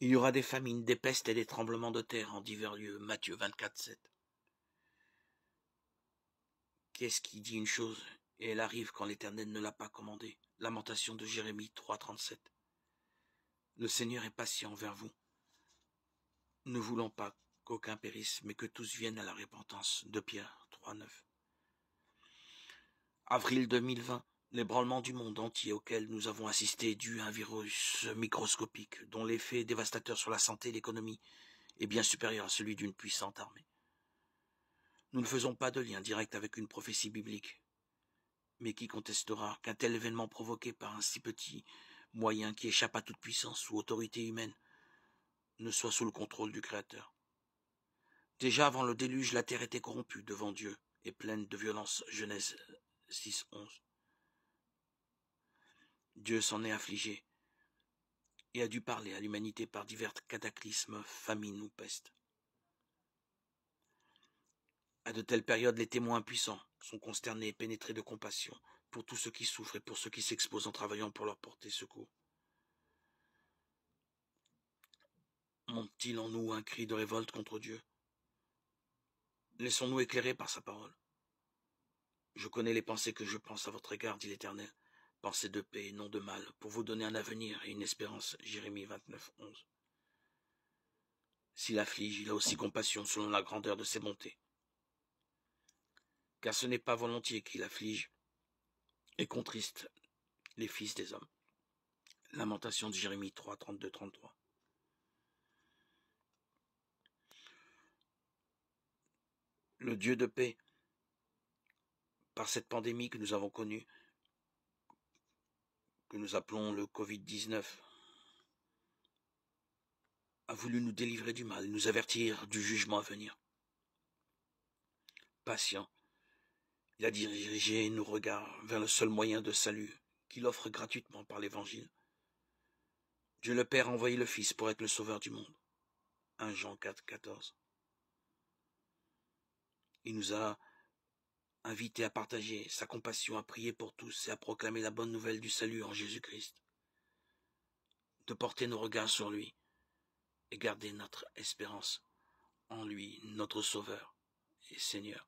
Il y aura des famines, des pestes et des tremblements de terre en divers lieux. Matthieu 24, 7. Qu'est-ce qui dit une chose? Et elle arrive quand l'Éternel ne l'a pas commandé Lamentation de Jérémie 3, 37. Le Seigneur est patient envers vous. Ne voulons pas qu'aucun périsse, mais que tous viennent à la repentance. De Pierre 3, 9. Avril 2020 l'ébranlement du monde entier auquel nous avons assisté dû à un virus microscopique dont l'effet dévastateur sur la santé et l'économie est bien supérieur à celui d'une puissante armée. Nous ne faisons pas de lien direct avec une prophétie biblique. Mais qui contestera qu'un tel événement provoqué par un si petit moyen qui échappe à toute puissance ou autorité humaine ne soit sous le contrôle du Créateur Déjà avant le déluge, la terre était corrompue devant Dieu et pleine de violence. Genèse 6, 11. Dieu s'en est affligé et a dû parler à l'humanité par divers cataclysmes, famines ou pestes. À de telles périodes, les témoins puissants sont consternés et pénétrés de compassion pour tous ceux qui souffrent et pour ceux qui s'exposent en travaillant pour leur porter secours. Monte-t-il en nous un cri de révolte contre Dieu? Laissons-nous éclairer par sa parole. Je connais les pensées que je pense à votre égard, dit l'Éternel, Pensez de paix et non de mal, pour vous donner un avenir et une espérance. Jérémie 29, 11. S'il afflige, il a aussi compassion selon la grandeur de ses bontés. Car ce n'est pas volontiers qu'il afflige et contriste les fils des hommes. Lamentation de Jérémie 3, 32, 33. Le Dieu de paix, par cette pandémie que nous avons connue, que nous appelons le Covid-19, a voulu nous délivrer du mal, nous avertir du jugement à venir. Patient, il a dirigé nos regards vers le seul moyen de salut qu'il offre gratuitement par l'Évangile. Dieu le Père a envoyé le Fils pour être le sauveur du monde. 1 Jean 4, 14. Il nous a invité à partager sa compassion, à prier pour tous et à proclamer la bonne nouvelle du salut en Jésus-Christ, de porter nos regards sur lui et garder notre espérance en lui, notre Sauveur et Seigneur.